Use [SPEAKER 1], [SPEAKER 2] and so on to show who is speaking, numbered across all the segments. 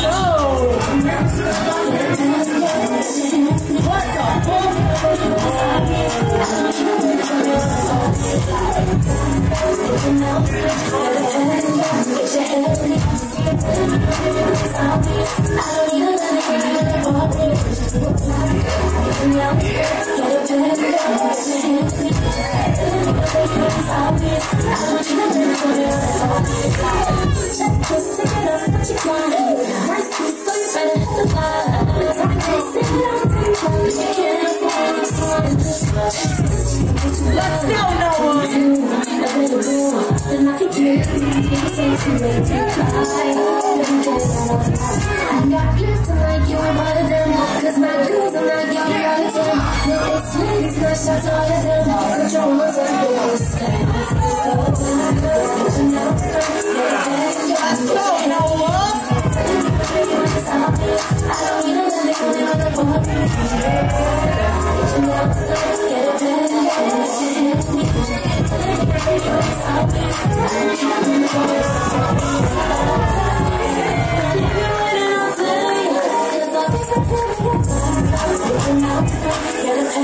[SPEAKER 1] Let's Cause my girls are like your relative No, it's not shots, all of them the sky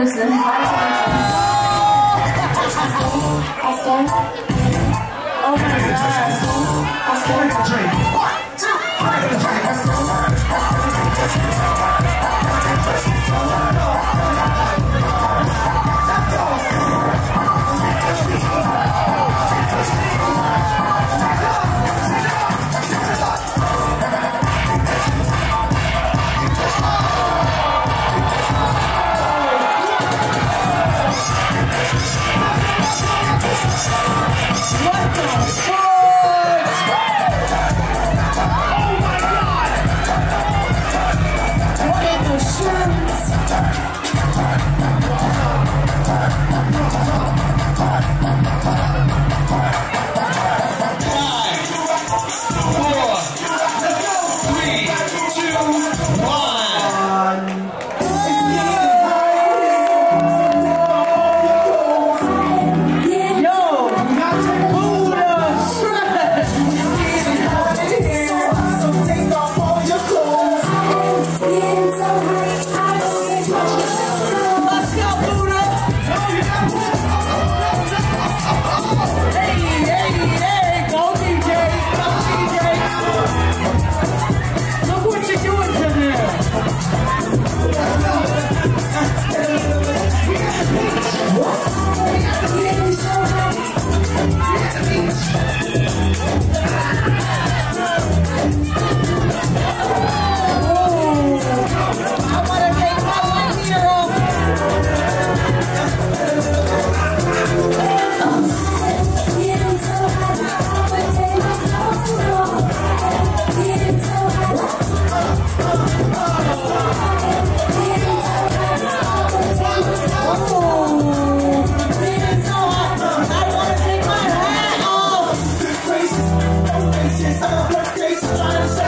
[SPEAKER 1] Oh my god. I'm a black gay,
[SPEAKER 2] trying to say